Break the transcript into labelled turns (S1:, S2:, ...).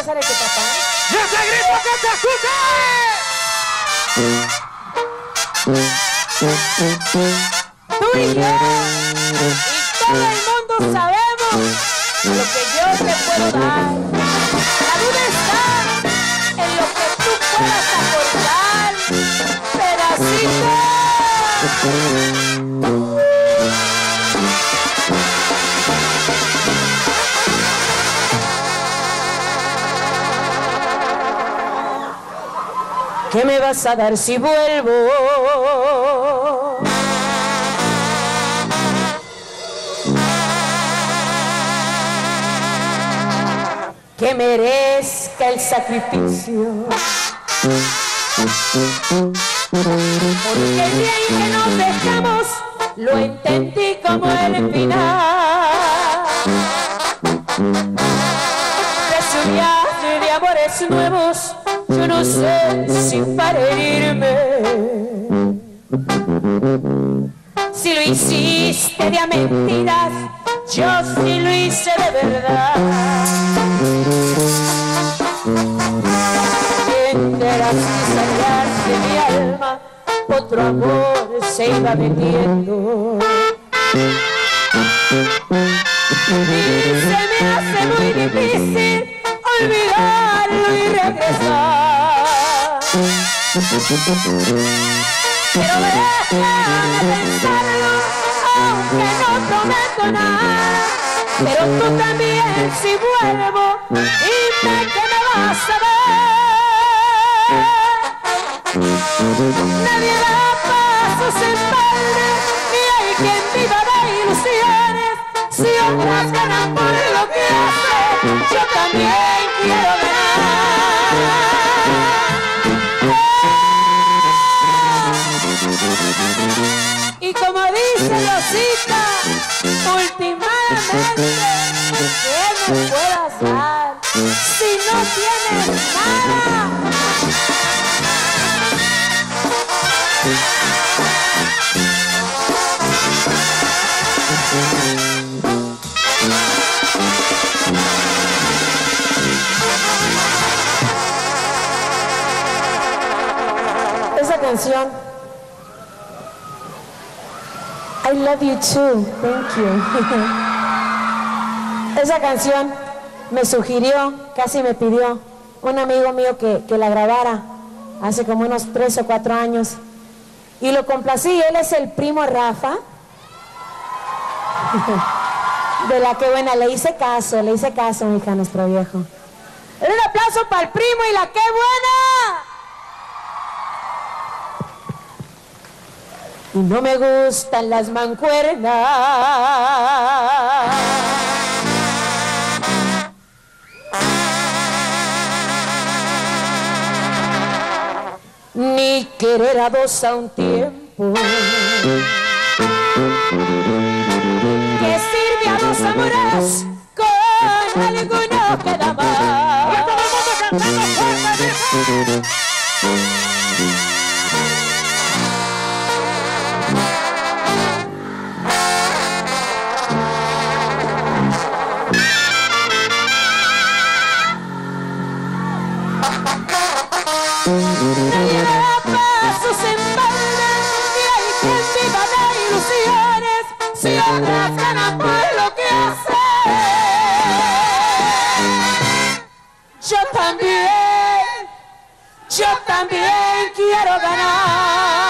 S1: Hay que tapar.
S2: ¡Y ese grito que se escuche!
S1: Tú y yo, y todo el mundo sabemos lo que yo te puedo dar. La duda está en lo que tú puedas aportar. Pedacito. ¿Qué me vas a dar si vuelvo? Que merezca el sacrificio. Porque el día en que nos dejamos lo entendí como el final. Nuevos, yo no sé si para herirme. Si lo hiciste de a mentiras, yo sí lo hice de verdad. Mientras salvar de mi alma, otro amor se iba metiendo. Y se me hace muy difícil olvidarlo y regresar. Pero déjame pensarlo, aunque no prometo nada. Pero tú también si vuelvo, dime que me vas a ver. Nadie da pasos en balde, ni hay quien viva de ilusiones. Si otras ganan por lo que hacen, yo también quiero ganar. Y como dice Rosita, últimamente, ¿qué me dar si no tienes nada? Canción. I love you too. Thank you. Esa canción me sugirió, casi me pidió un amigo mío que, que la grabara hace como unos tres o cuatro años. Y lo complací, él es el primo Rafa. De la que buena, le hice caso, le hice caso, mi hija, nuestro viejo. Un aplauso para el primo y la que buena. Y no me gustan las mancuernas. Ni querer a dos a un tiempo. Que sirve a dos amores con alguno que da más. también quiero ganar.